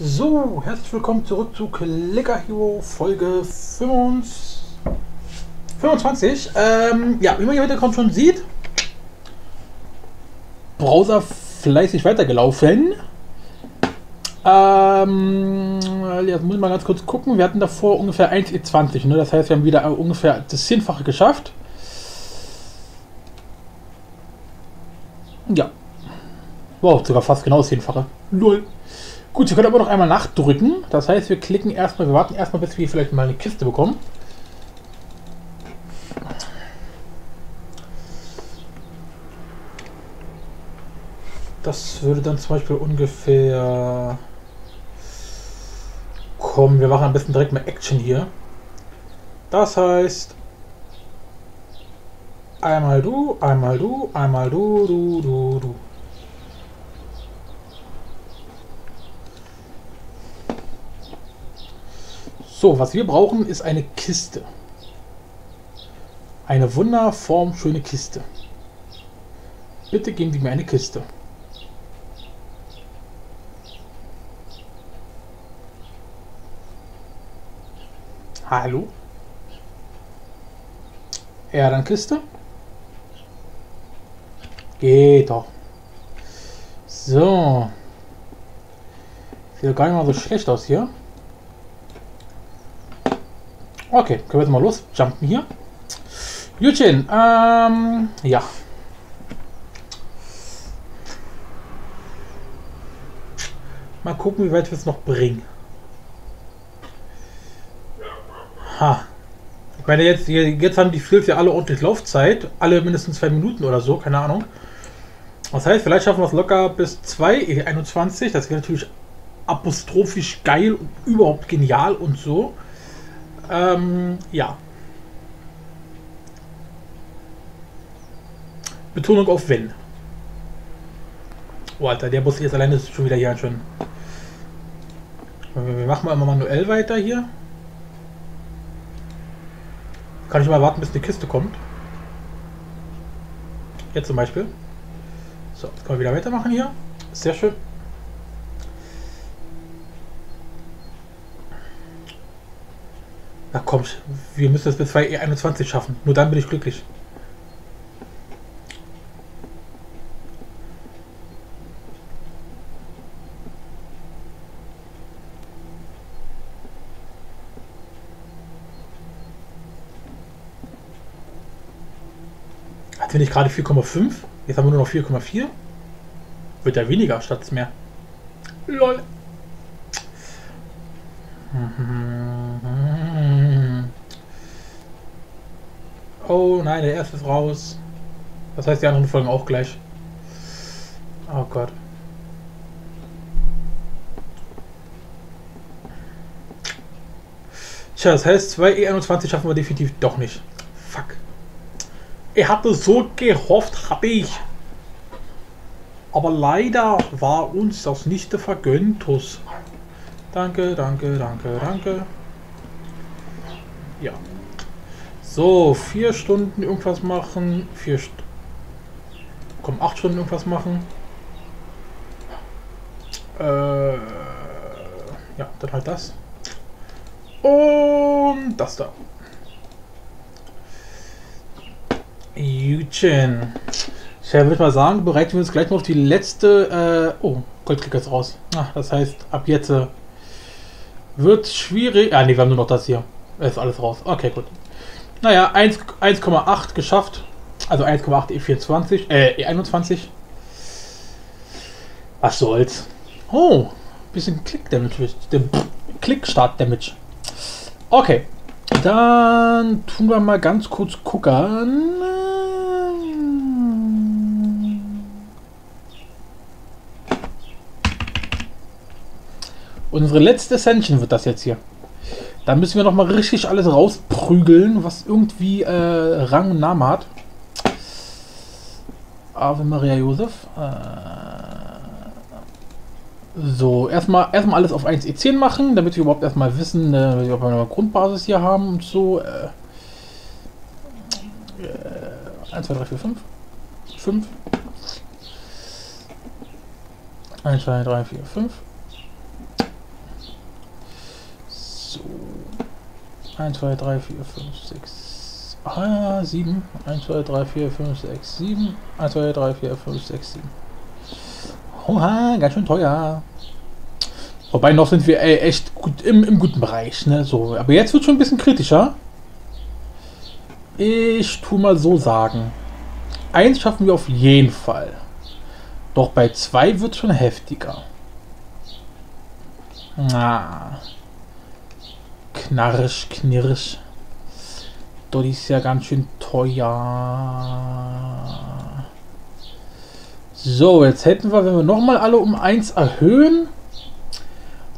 So, herzlich willkommen zurück zu Clicker Hero Folge 25. 25. Ähm, ja, wie man hier im Hintergrund schon sieht, Browser fleißig weitergelaufen. Ähm, jetzt muss ich mal ganz kurz gucken. Wir hatten davor ungefähr 1,20, ne? Das heißt, wir haben wieder ungefähr das Zehnfache geschafft. Ja. Wow, sogar fast genau das Zehnfache. Null. Gut, wir können aber noch einmal nachdrücken. Das heißt, wir klicken erstmal, wir warten erstmal, bis wir vielleicht mal eine Kiste bekommen. Das würde dann zum Beispiel ungefähr kommen. Wir machen am besten direkt mal Action hier. Das heißt, einmal du, einmal du, einmal du, du, du, du. So, was wir brauchen, ist eine Kiste. Eine wunderformschöne Kiste. Bitte geben Sie mir eine Kiste. Hallo? Ja, dann Kiste. Geht doch. So. Sieht doch gar nicht mal so schlecht aus hier. Okay, können wir jetzt mal los jumpen hier. Jutchen, ähm, ja. Mal gucken, wie weit wir es noch bringen. Ha. Ich meine, jetzt, jetzt haben die Skills ja alle ordentlich Laufzeit. Alle mindestens zwei Minuten oder so, keine Ahnung. Das heißt, vielleicht schaffen wir es locker bis 2.21. Das wäre natürlich apostrophisch geil und überhaupt genial und so. Ähm, ja. Betonung auf wenn. Oh, Alter, der Bus jetzt alleine ist schon wieder hier schön. Wir machen mal immer manuell weiter hier. Kann ich mal warten, bis eine Kiste kommt. Jetzt zum Beispiel. So, jetzt können wir wieder weitermachen hier. Sehr schön. Na komm, wir müssen es bis 2 schaffen. Nur dann bin ich glücklich. Hatten wir nicht gerade 4,5? Jetzt haben wir nur noch 4,4. Wird ja weniger statt mehr. LOL. Oh nein, der erste ist raus. Das heißt, die anderen folgen auch gleich. Oh Gott. Tja, das heißt, 2 E21 schaffen wir definitiv doch nicht. Fuck. Ich hatte so gehofft, habe ich. Aber leider war uns das nicht vergönnt. Danke, danke, danke, danke. Ja. So, vier Stunden irgendwas machen. Vier St Komm, acht Stunden irgendwas machen. Äh, ja, dann halt das. Und das da. Jutchen. Ich würde mal sagen, bereiten wir uns gleich mal auf die letzte. Äh, oh, Goldklicker ist raus. Ach, das heißt, ab jetzt äh, wird schwierig. Ah, ne, wir haben nur noch das hier. Ist alles raus. Okay, gut. Naja, 1,8 geschafft. Also 1,8 E24, äh, E21. Was soll's. Oh, bisschen Klick-Damage. Klick-Start-Damage. Okay. Dann tun wir mal ganz kurz gucken. Unsere letzte Ascension wird das jetzt hier. Da müssen wir noch mal richtig alles rausprügeln, was irgendwie äh, Rang und Namen hat. Ave Maria Josef. Äh, so, erstmal erstmal alles auf 1E10 machen, damit wir überhaupt erstmal wissen, äh, ob wir eine Grundbasis hier haben und so. Äh, 1, 2, 3, 4, 5. 5. 1, 2, 3, 4, 5. So. 1, 2, 3, 4, 5, 6. Ah, 7. 1, 2, 3, 4, 5, 6, 7. 1, 2, 3, 4, 5, 6, 7. Oha, ganz schön teuer. Wobei noch sind wir ey, echt gut im, im guten Bereich, ne? So, aber jetzt wird schon ein bisschen kritischer. Ich tu mal so sagen. Eins schaffen wir auf jeden Fall. Doch bei zwei wird schon heftiger. Na. Knarsch, knirsch. Das ist ja ganz schön teuer. So, jetzt hätten wir, wenn wir nochmal alle um 1 erhöhen,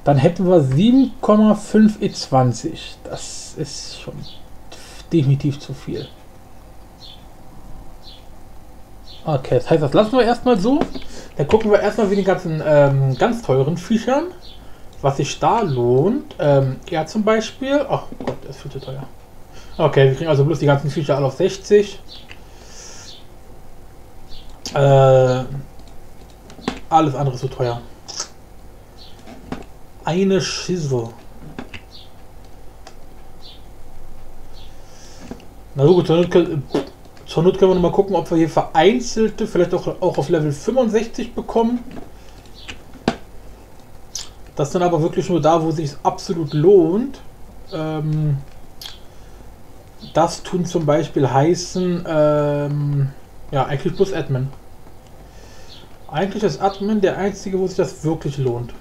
dann hätten wir 7,5 E20. Das ist schon definitiv zu viel. Okay, das heißt, das lassen wir erstmal so. Dann gucken wir erstmal wie die ganzen ähm, ganz teuren Viechern, was sich da lohnt. Ähm, ja, zum Beispiel. Ach Gott, das ist viel zu teuer. Okay, wir kriegen also bloß die ganzen Viecher alle auf 60. Äh, alles andere ist zu teuer. Eine Schissel. Na gut, zur Not, zur Not können wir noch mal gucken, ob wir hier vereinzelte, vielleicht auch, auch auf Level 65 bekommen. Das dann aber wirklich nur da, wo es sich absolut lohnt. Ähm, das tun zum Beispiel heißen, ähm, ja, eigentlich bloß Admin. Eigentlich ist Admin der einzige, wo sich das wirklich lohnt.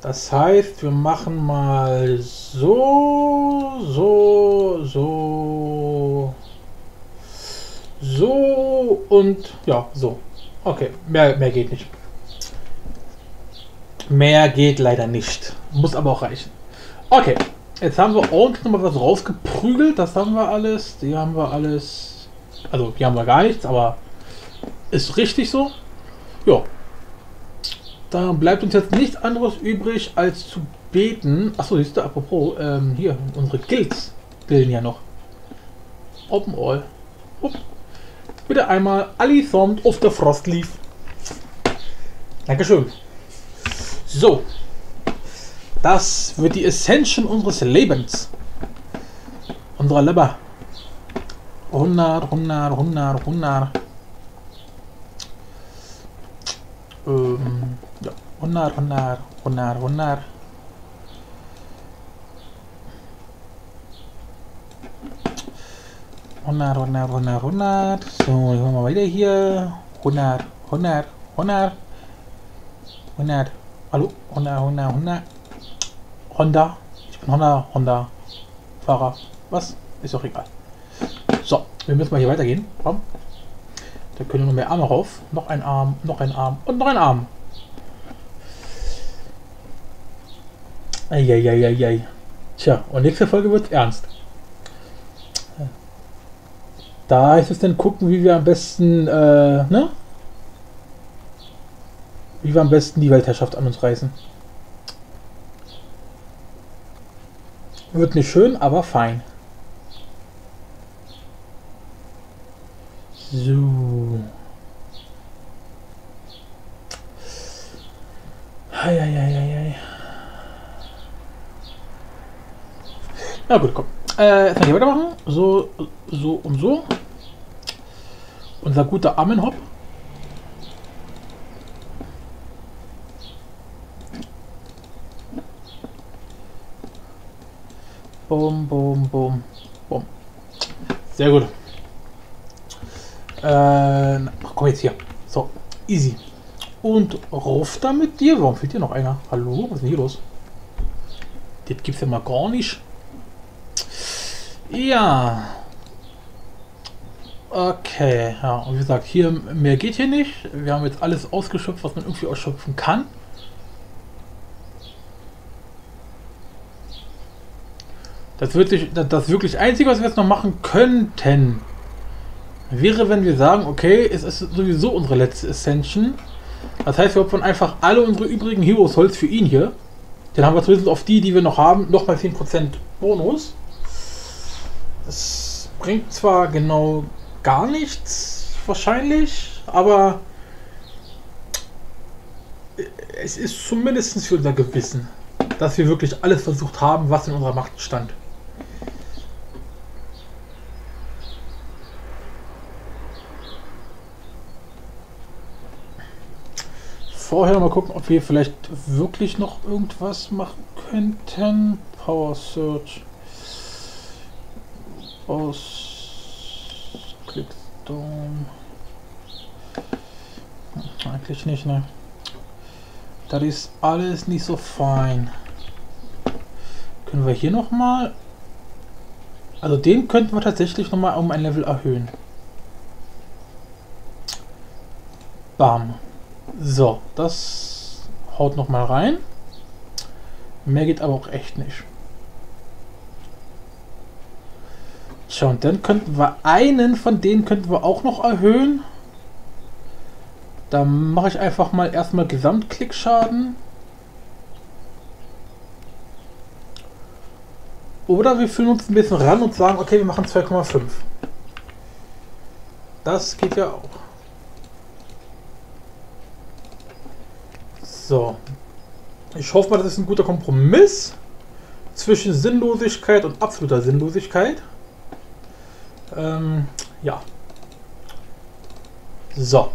Das heißt, wir machen mal so, so, so, so und ja, so. Okay, mehr, mehr geht nicht. Mehr geht leider nicht. Muss aber auch reichen. Okay, jetzt haben wir ordentlich nochmal was rausgeprügelt. Das haben wir alles. Die haben wir alles. Also, die haben wir gar nichts, aber ist richtig so. Ja, da bleibt uns jetzt nichts anderes übrig, als zu beten. Achso, siehst du, apropos, ähm, hier, unsere Guilds bilden ja noch. Open All. Upp. Bitte einmal Ali Thomd auf der Frostleaf. Dankeschön. So. Das wird die Ascension unseres Lebens. Unserer Leber. 100, 100, 100, 100. Ähm, ja, 100, 100, 100, 100. Hundert, hundert, hundert, hundert. So, ich wir weiter hier. 100, 100, 100. 100. Hallo? 100, 100, 100. Honda. Ich bin Honda, Honda. Fahrer. Was? Ist doch egal. So, wir müssen mal hier weitergehen. Komm. Da können noch mehr Arme rauf. Noch ein Arm, noch ein Arm und noch ein Arm. Eieieiei. Tja, und nächste Folge wird ernst. Da ist es dann gucken, wie wir am besten, äh, ne? Wie wir am besten die Weltherrschaft an uns reißen. Wird nicht schön, aber fein. So. Eieieiei. Na gut, komm. Äh, mal hier weitermachen. So, so und so. Unser guter Ammenhop. Bum, bum, bum, bum. Sehr gut. Äh, komm jetzt hier. So, easy. Und rauf da mit dir. Warum fehlt hier noch einer? Hallo? Was ist denn hier los? Das gibt's ja mal gar nicht. Ja. Okay, ja. Und wie gesagt, hier mehr geht hier nicht. Wir haben jetzt alles ausgeschöpft, was man irgendwie ausschöpfen kann. Das, wird sich, das wirklich Einzige, was wir jetzt noch machen könnten, wäre, wenn wir sagen, okay, es ist sowieso unsere letzte Ascension. Das heißt, wir opfern einfach alle unsere übrigen Heroes Holz für ihn hier. Dann haben wir zumindest auf die, die wir noch haben, nochmal 10% Bonus. Das bringt zwar genau gar nichts, wahrscheinlich, aber es ist zumindest für unser Gewissen. dass wir wirklich alles versucht haben, was in unserer Macht stand. Vorher mal gucken, ob wir vielleicht wirklich noch irgendwas machen könnten. Power Search. Aus Clickstone. Eigentlich nicht, ne? Das ist alles nicht so fein. Können wir hier noch mal... Also den könnten wir tatsächlich noch mal um ein Level erhöhen. Bam. So, das haut noch mal rein. Mehr geht aber auch echt nicht. Tja, und dann könnten wir einen von denen könnten wir auch noch erhöhen. Da mache ich einfach mal erstmal Gesamtklickschaden. Oder wir fühlen uns ein bisschen ran und sagen, okay, wir machen 2,5. Das geht ja auch. So. Ich hoffe mal, das ist ein guter Kompromiss zwischen Sinnlosigkeit und absoluter Sinnlosigkeit. Ähm, ja. So.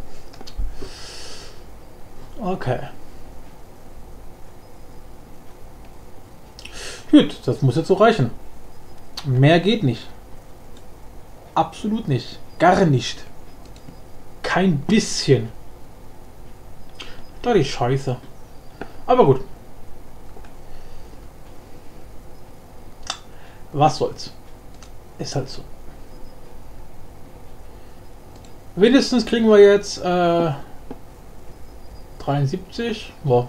Okay. Gut, das muss jetzt so reichen. Mehr geht nicht. Absolut nicht. Gar nicht. Kein bisschen. Da die Scheiße. Aber gut. Was soll's. Ist halt so. Wenigstens kriegen wir jetzt äh, 73. Boah.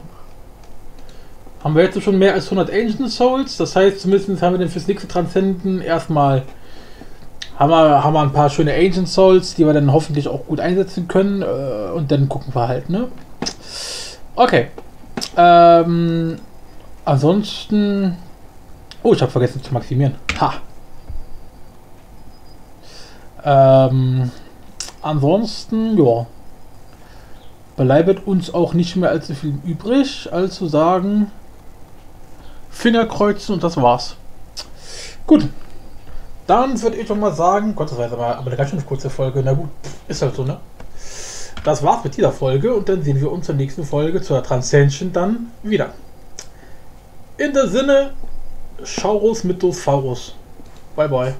Haben wir jetzt schon mehr als 100 Ancient Souls. Das heißt, zumindest haben wir den fürs nächste Transzenden erstmal haben wir, haben wir ein paar schöne Ancient Souls, die wir dann hoffentlich auch gut einsetzen können. Äh, und dann gucken wir halt, ne? Okay. Ähm, ansonsten. Oh, ich habe vergessen zu maximieren. Ha! Ähm, ansonsten, ja. Bleibt uns auch nicht mehr allzu viel übrig, als zu sagen, Finger kreuzen und das war's. Gut. Dann würde ich doch mal sagen, Gott, jetzt aber, aber eine ganz schön kurze Folge. Na gut, ist halt so, ne? Das war's mit dieser Folge und dann sehen wir uns zur nächsten Folge zur Transcension dann wieder. In der Sinne, Schaurus Mythos Faurus. Bye bye.